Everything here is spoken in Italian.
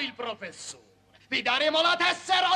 il professore. Vi daremo la tessera.